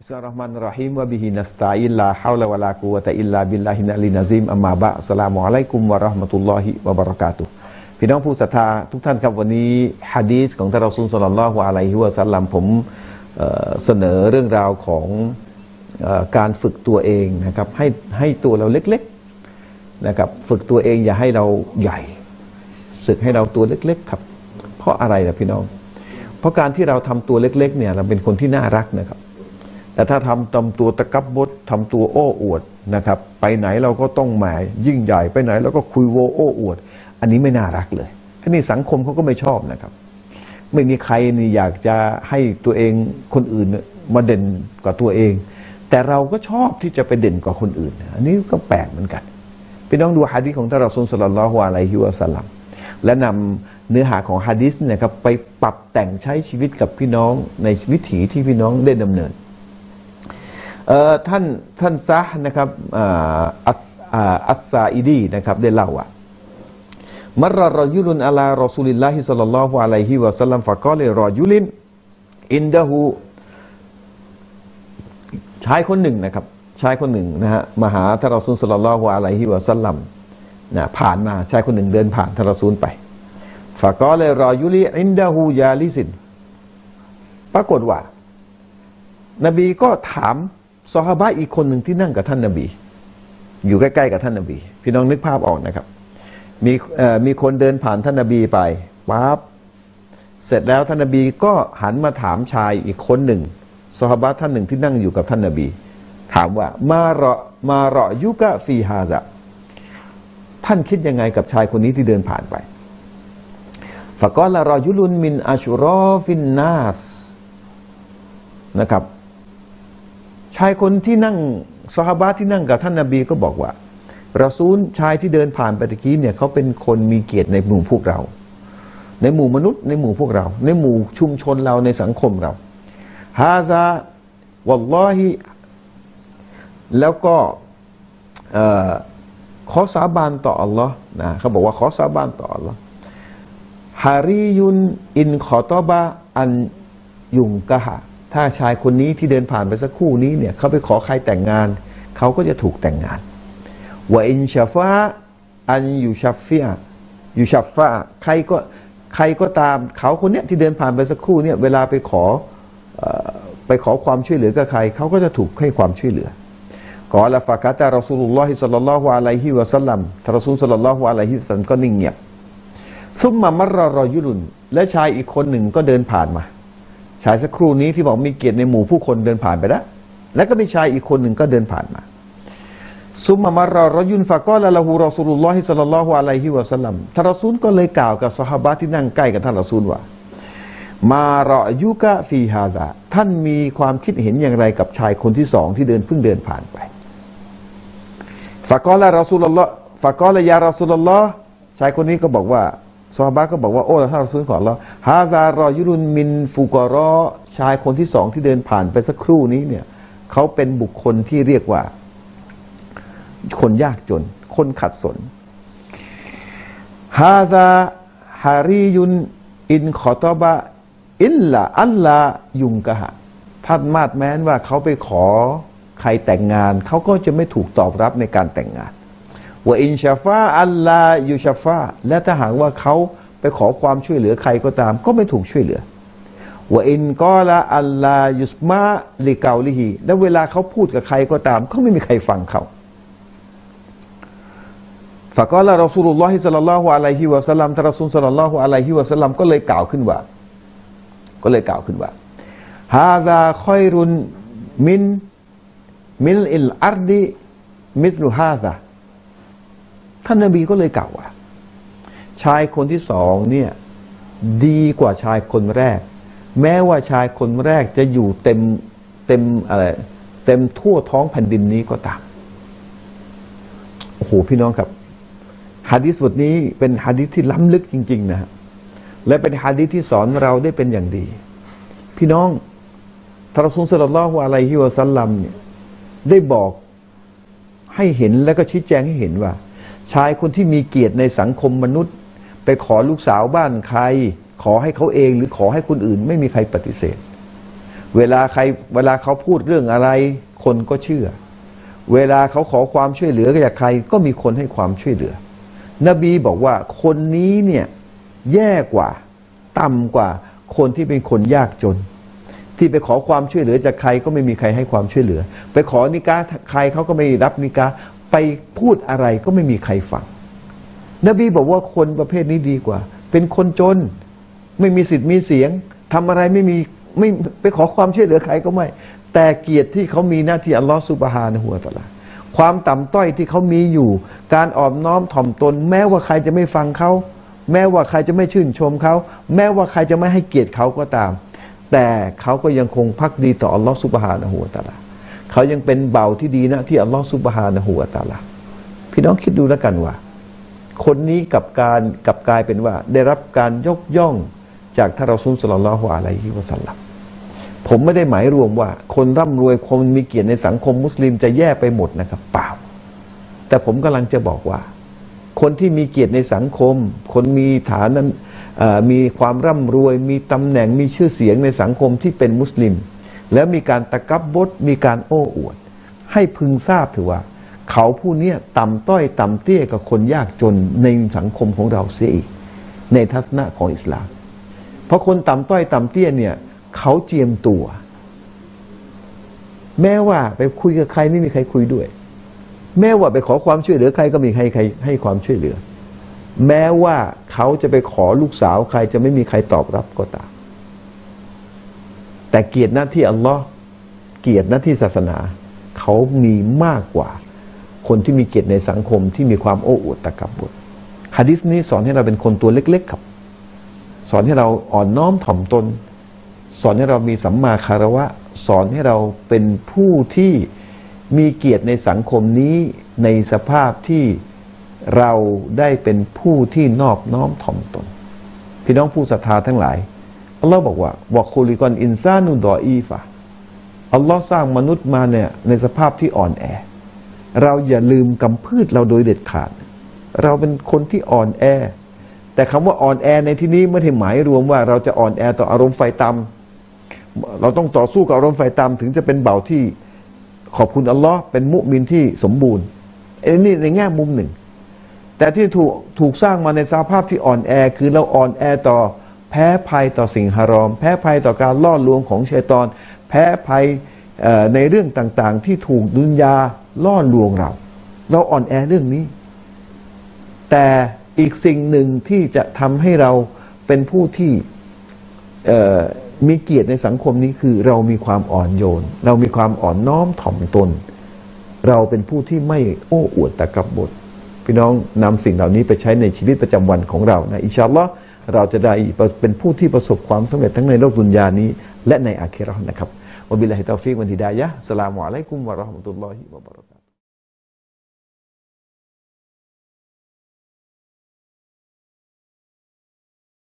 بسم الله الرحمن الرحيم وبه نستعين لا حول ولا قوة إلا بالله العلي العظيم أما بعد السلام عليكم ورحمة الله وبركاتهพี่น้องผู้ศรัทธาทุกท่านครับวันนี้ฮะดีษของท่านรอซูลصلى الله عليه وسلمผมเสนอเรื่องราวของการฝึกตัวเองนะครับให้ให้ตัวเราเล็กๆนะครับฝึกตัวเองอย่าให้เราใหญ่ฝึกให้เราตัวเล็กๆครับ เพราะอะไรล่ะพี่น้อง เพราะการที่เราทำตัวเล็กๆเนี่ยเราเป็นคนที่น่ารักนะครับ แต่ถ้าทำตำตัวตะกับบดทำตัวโอ้อวดนะครับ ไปไหนเราก็ต้องหมายยิ่งใหญ่ไปไหนเราก็คุยโวโอ้อวด อันนี้ไม่น่ารักเลยอันนี้สังคมเขาก็ไม่ชอบนะครับ ไม่มีใครนี่อยากจะให้ตัวเองคนอื่นมาเด่นกว่าตัวเอง แต่เราก็ชอบที่จะไปเด่นกว่าคนอื่น อันนี้ก็แปลกเหมือนกันพี่น้องดูฮะดีษของท่านรอซูลสลลัลลอฮุอะลัยฮิวะสัลลัมและนำเนื้อหาของฮะดีษนะครับไปปรับแต่งใช้ชีวิตกับพี่น้องในวิถีที่พี่น้องได้ดำเนิน ท่านท่านซะห์นะครับอัสอาอัสซาอิดีนะครับได้เล่าว่าمر رجل على رسول الله صلى الله عليه وسلم فقال لرجل عندهชายคนหนึ่งนะครับชายคนหนึ่งนะฮะมาหาทารซูลสัลลัลลอฮุอะลัยฮิวะสัลลัมนะผ่านมาชายคนหนึ่งเดินผ่านทารซูลไปฟะกอลรอยุลิอินดะฮูยาลิสินปรากฏว่า นบีก็ถาม ซอฮาบะอีกคนหนึ่งที่นั่งกับท่านนบี อยู่ใกล้ๆกับท่านนบี พี่น้องนึกภาพออกนะครับ มีมีคนเดินผ่านท่านนบีไปปั๊บเสร็จแล้วท่านนบีก็หันมาถามชายอีกคนหนึ่งซอฮาบะท่านหนึ่งที่นั่งอยู่กับท่านนบี ถามว่ามาเราะมาเราะยุกะฟีฮาซะท่านคิดยังไงกับชายคนนี้ที่เดินผ่านไปฟะกอละรอยุลุนมินอาชุรอฟินนาสนะครับ ชายคนที่นั่งซอฮาบะที่นั่งกับท่านนาบีก็บอกว่าเรอซูลชายที่เดินผ่านไปตะกี้เนี่ยเขาเป็นคนมีเกียรติในหมู่พวกเรา ในหมู่มนุษย์ในหมู่พวกเรา ในหมู่ชุมชนเราในสังคมเราฮาซาวัลลอฮิแล้วก็ขอสาบานต่ออัลลอฮ์นะเขาบอกว่าขอสาบานต่ออัลลอฮ์ฮาริยุนอินขอตอบะอันยุงกะฮะ ถ้าชายคนนี้ที่เดินผ่านไปสักคู่นี้เนี่ยเขาไปขอใครแต่งงาน เขาก็จะถูกแต่งงานวะอินชาฟาอันอยู่ชัฟฟียอยู่ชัฟฟาใครก็ใครก็ตามเขาคนเนี้ยที่เดินผ่านไปสักครู่เนี่ยเวลาไปขออไปขอความช่วยเหลือกับใคร เขาก็จะถูกให้ความช่วยเหลือกอละฟากาตารอซูลุลลอฮิสัลลัลลอฮุอะลัยฮิวะสัลลัมทารอซูลสัลลัลลอฮุอะลัยฮิวะสัลลัมก็นิ่งเงียบซุมมามรรรอยุลุนและชายอีกคนหนึ่งก็เดินผ่านมา ชายสักครู่นี้ที่บอกมีเกียรติในหมู่ผู้คนเดินผ่านไปแล้ว แล้วก็มีชายอีกคนหนึ่งก็เดินผ่านมา ซุมมามารรอยุนฟากอละละหูรอซูลุลลอฮิสัลลัลลอฮุอะลัยฮิวะสัลลัมท่านรอซูลก็เลยกล่าวกับสหายที่นั่งใกล้กับท่านรอซูลว่า มารอยุกะฟีฮาซาท่านมีความคิดเห็นอย่างไรกับชายคนที่สองที่เดินเพิ่งเดินผ่านไปฟากอละรอซูลลอฮ์ฟากอละยารอซูลลอฮ์ชายคนนี้ก็บอกว่า ซอฮาบะก็บอกว่าโอ้ท่านรอซูลขอละฮาซารอยุรุนมินฟูกอรอชายคนที่สองที่เดินผ่านไปสักครู่นี้เนี่ยเขาเป็นบุคคลที่เรียกว่า คนยากจน คนขัดสนฮาซาฮาริยุนอินขอตอบะอิลละอัลลายุงกะฮะท่านมาดแม้นว่าเขาไปขอใครแต่งงาน เขาก็จะไม่ถูกตอบรับในการแต่งงาน ว่าอินชาฟาอัลลายูชาฟาและถ้าหากว่าเขาไปขอความช่วยเหลือใครก็ตาม ก็ไม่ถูกช่วยเหลือว่าอินกอละอัลลายุสมาลิเกาลิฮีและเวลาเขาพูดกับใครก็ตามก็ไม่มีใครฟังเขาฝากอละรอซูลุลลอฮิสัลลัลลอฮุอะลัยฮิวะสัลลัมทารอซูลสัลลัลลอฮุอะลัยฮิวะสัลลัมก็เลยกล่าวขึ้นว่า ก็เลยกล่าวขึ้นว่าهذا خير من ملء الأرض مثل هذا ท่านนบีก็เลยกล่าวว่า ชายคนที่สองเนี่ยดีกว่าชายคนแรก แม้ว่าชายคนแรกจะอยู่เต็มเต็มอะไรเต็มทั่วท้องแผ่นดินนี้ก็ตามโอ้โหพี่น้องครับฮะดิษบทนี้เป็นฮะดิษที่ล้ำลึกจริง ๆ นะฮะและเป็นฮะดิษที่สอนเราได้เป็นอย่างดี พี่น้องทารสุลสลลัลลอฮุอะลัยฮิวะสัลลัมเนี่ยได้บอกให้เห็นแล้วก็ชี้แจงให้เห็นว่า ชายคนที่มีเกียรติในสังคมมนุษย์ ไปขอลูกสาวบ้านใคร ขอให้เขาเองหรือขอให้คนอื่น ไม่มีใครปฏิเสธ เวลาใครเวลาเขาพูดเรื่องอะไร คนก็เชื่อ เวลาเขาขอความช่วยเหลือจากใคร ก็มีคนให้ความช่วยเหลือ นบีบอกว่าคนนี้เนี่ยแย่กว่า ต่ำกว่าคนที่เป็นคนยากจน ที่ไปขอความช่วยเหลือจากใครก็ไม่มีใครให้ความช่วยเหลือ ไปขอนิกาใครเขาก็ไม่รับนิกา ไปพูดอะไรก็ไม่มีใครฟัง นบีบอกว่าคนประเภทนี้ดีกว่า เป็นคนจน ไม่มีสิทธิ์มีเสียงทำอะไรไม่มีไม่ไปขอความช่วยเหลือใครก็ไม่ แต่เกียรติที่เขามีหน้าที่อัลลอฮฺสุบฮานะฮูวตะลาความต่ำต้อยที่เขามีอยู่ การอ่อมน้อมถ่อมตน แม้ว่าใครจะไม่ฟังเขา แม้ว่าใครจะไม่ชื่นชมเขา แม้ว่าใครจะไม่ให้เกียรติเขาก็ตาม แต่เขาก็ยังคงพักดีต่ออัลลอฮฺสุบฮานะฮูวตะลา เขายังเป็นเบาที่ดีนะที่อัลลอฮฺสุบฮานะฮูวะตาลาพี่น้องคิดดูแล้วกันว่า คนนี้กับการกับกลายเป็นว่า ได้รับการยกย่องจากท่านรอซูลสลลัลลอฮุอะลัยฮิวะสัลลัมผมไม่ได้หมายรวมว่า คนร่ำรวยคนมีเกียรติในสังคมมุสลิมจะแย่ไปหมดนะครับเปล่า แต่ผมกำลังจะบอกว่า คนที่มีเกียรติในสังคม คนมีฐานะเอ่อมีความร่ำรวย มีตำแหน่งมีชื่อเสียงในสังคมที่เป็นมุสลิม แล้วมีการตะกับบดมีการโอ้อวด ให้พึงทราบถือว่า เขาผู้นี้ต่ำต้อยต่ำเตี้ยกับคนยากจนในสังคมของเราเสียอีก ในทัศนะของอิสลาม เพราะคนต่ำต้อยต่ำเตี้ยเนี่ย เขาเจียมตัว แม้ว่าไปคุยกับใครไม่มีใครคุยด้วย แม้ว่าไปขอความช่วยเหลือใครก็มีใครใครให้ความช่วยเหลือ แม้ว่าเขาจะไปขอลูกสาวใครจะไม่มีใครตอบรับก็ตาม แต่เกียรติหน้าที่อัลลอฮ์เกียรติหน้าที่ศาสนา เขามีมากกว่า คนที่มีเกียรติในสังคมที่มีความโอ้อวดตะกับบุตรฮะดิษนี้สอนให้เราเป็นคนตัวเล็ก ๆ ครับ สอนให้เราอ่อนน้อมถ่อมตน สอนให้เรามีสัมมาคารวะ สอนให้เราเป็นผู้ที่มีเกียรติในสังคมนี้ในสภาพที่เราได้เป็นผู้ที่นอบน้อมถ่อมตน พี่น้องผู้ศรัทธาทั้งหลาย อัลลอฮ์บอกว่าวะคุลิกอนอินซานุดออีฟะอัลลอฮ์สร้างมนุษย์มาเนี่ยในสภาพที่อ่อนแอ เราอย่าลืมกำพืชเราโดยเด็ดขาด เราเป็นคนที่อ่อนแอ แต่คำว่าอ่อนแอในที่นี้ไม่ได้หมายรวมว่าเราจะอ่อนแอต่ออารมณ์ไฟต่ำเราต้องต่อสู้กับอารมณ์ไฟต่ำถึงจะเป็นเบาที่ขอบคุณอัลลอฮ์เป็นมุมินที่สมบูรณ์ไอ้นี่ในแง่มุมหนึ่ง แต่ที่ถูกถูกสร้างมาในสภาพที่อ่อนแอคือเราอ่อนแอต่อ แพ้ภัยต่อสิ่งฮารอม แพ้ภัยต่อการล่อลวงของชัยตอน แพ้ภัยในเรื่องต่างๆ ที่ถูกดุนยาล่อลวงเรา เราอ่อนแอเรื่องนี้ แต่อีกสิ่งหนึ่งที่จะทำให้เราเป็นผู้ที่มีเกียรติในสังคมนี้คือเรามีความอ่อนโยน เรามีความอ่อนน้อมถ่อมตน เราเป็นผู้ที่ไม่โอ้อวดตะกับบทพี่น้องนำสิ่งเหล่านี้ไปใช้ในชีวิตประจำวันของเรานะอิชาอัลลอฮ์ เราจะได้เป็นผู้ที่ประสบความสำเร็จทั้งในโลกดุนยานี้ และในอาคิเรานะครับวบิลลาฮิตาฟิกวันฮิดายะสลามุอะลัยกุมวะเราะห์มุตุลลอฮิวะบะเราะกา